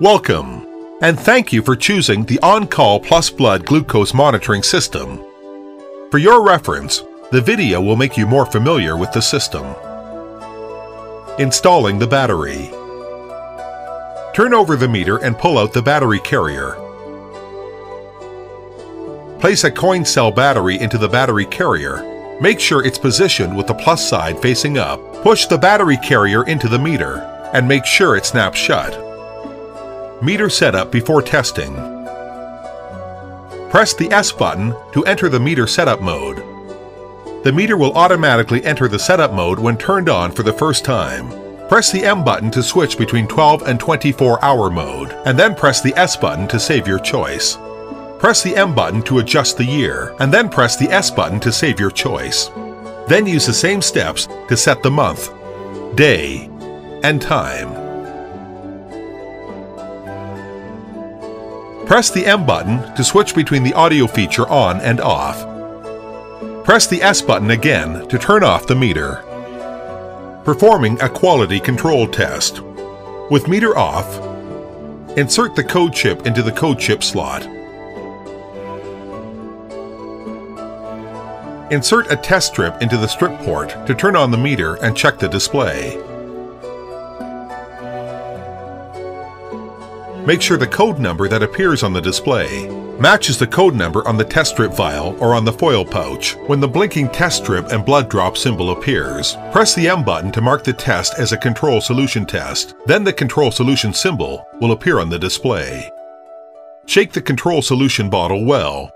Welcome, and thank you for choosing the OnCall Plus Blood Glucose Monitoring System. For your reference, the video will make you more familiar with the system. Installing the battery. Turn over the meter and pull out the battery carrier. Place a coin cell battery into the battery carrier. Make sure it's positioned with the plus side facing up. Push the battery carrier into the meter and make sure it snaps shut. Meter setup before testing. Press the S button to enter the meter setup mode. The meter will automatically enter the setup mode when turned on for the first time. Press the M button to switch between 12 and 24 hour mode, and then press the S button to save your choice. Press the M button to adjust the year, and then press the S button to save your choice. Then use the same steps to set the month, day, and time. Press the M button to switch between the audio feature on and off. Press the S button again to turn off the meter. Performing a quality control test. With meter off, insert the code chip into the code chip slot. Insert a test strip into the strip port to turn on the meter and check the display. Make sure the code number that appears on the display matches the code number on the test strip vial or on the foil pouch. When the blinking test strip and blood drop symbol appears, press the M button to mark the test as a control solution test. Then the control solution symbol will appear on the display. Shake the control solution bottle well.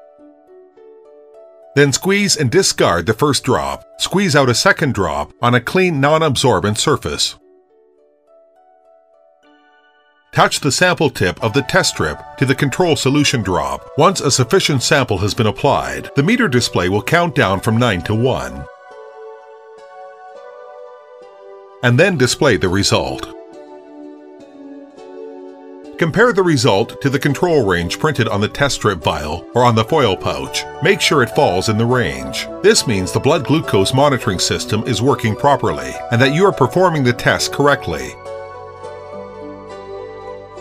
Then squeeze and discard the first drop. Squeeze out a second drop on a clean non-absorbent surface. Touch the sample tip of the test strip to the control solution drop. Once a sufficient sample has been applied, the meter display will count down from 9 to 1. And then display the result. Compare the result to the control range printed on the test strip vial or on the foil pouch. Make sure it falls in the range. This means the blood glucose monitoring system is working properly and that you are performing the test correctly.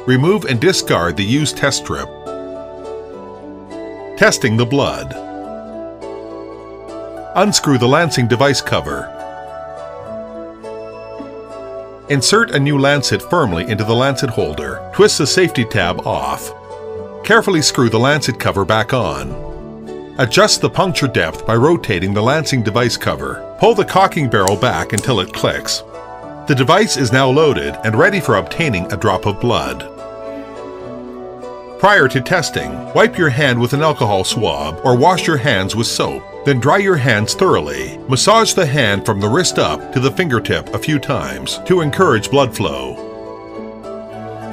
Remove and discard the used test strip. Testing the blood. Unscrew the lancing device cover. Insert a new lancet firmly into the lancet holder. Twist the safety tab off. Carefully screw the lancet cover back on. Adjust the puncture depth by rotating the lancing device cover. Pull the cocking barrel back until it clicks. The device is now loaded and ready for obtaining a drop of blood. Prior to testing, wipe your hand with an alcohol swab or wash your hands with soap. Then dry your hands thoroughly. Massage the hand from the wrist up to the fingertip a few times to encourage blood flow.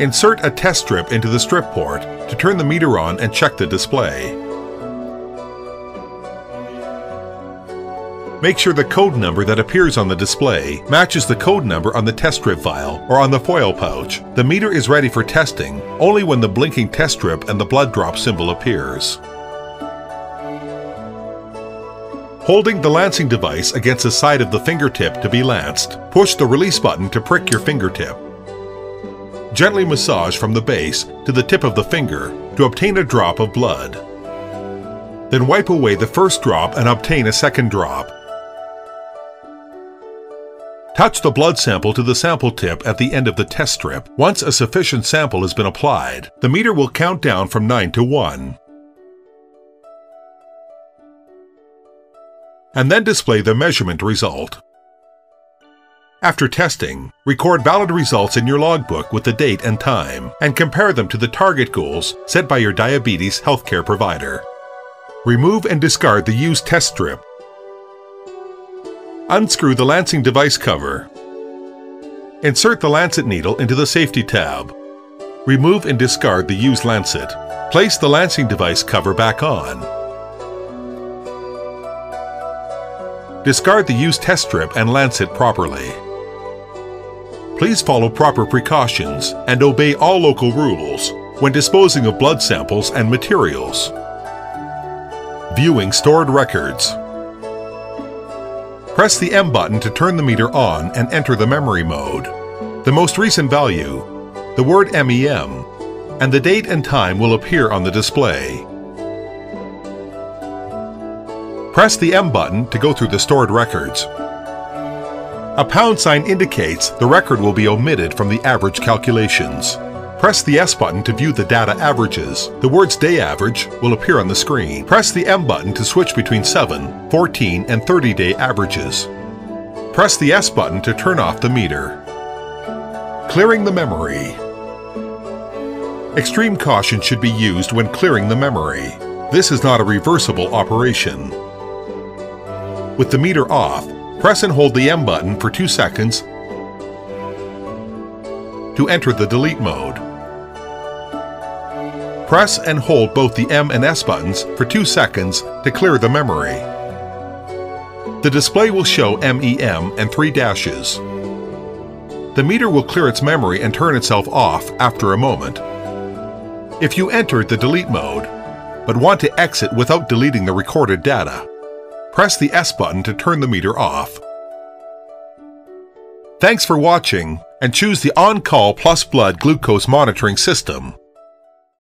Insert a test strip into the strip port to turn the meter on and check the display. Make sure the code number that appears on the display matches the code number on the test strip vial or on the foil pouch. The meter is ready for testing only when the blinking test strip and the blood drop symbol appears. Holding the lancing device against the side of the fingertip to be lanced, push the release button to prick your fingertip. Gently massage from the base to the tip of the finger to obtain a drop of blood. Then wipe away the first drop and obtain a second drop. Touch the blood sample to the sample tip at the end of the test strip. Once a sufficient sample has been applied, the meter will count down from 9 to 1. And then display the measurement result. After testing, record valid results in your logbook with the date and time, and compare them to the target goals set by your diabetes healthcare provider. Remove and discard the used test strip Unscrew the lancing device cover. Insert the lancet needle into the safety tab. Remove and discard the used lancet. Place the lancing device cover back on. Discard the used test strip and lancet properly. Please follow proper precautions and obey all local rules when disposing of blood samples and materials. Viewing stored records. Press the M button to turn the meter on and enter the memory mode. The most recent value, the word MEM, and the date and time will appear on the display. Press the M button to go through the stored records. A pound sign indicates the record will be omitted from the average calculations. Press the S button to view the data averages. The words day average will appear on the screen. Press the M button to switch between 7, 14, and 30 day averages. Press the S button to turn off the meter. Clearing the memory. Extreme caution should be used when clearing the memory. This is not a reversible operation. With the meter off, press and hold the M button for 2 seconds to enter the delete mode. Press and hold both the M and S buttons for 2 seconds to clear the memory. The display will show MEM and three dashes. The meter will clear its memory and turn itself off after a moment. If you entered the delete mode, but want to exit without deleting the recorded data, press the S button to turn the meter off. Thanks for watching and choose the OnCall Plus Blood glucose monitoring system.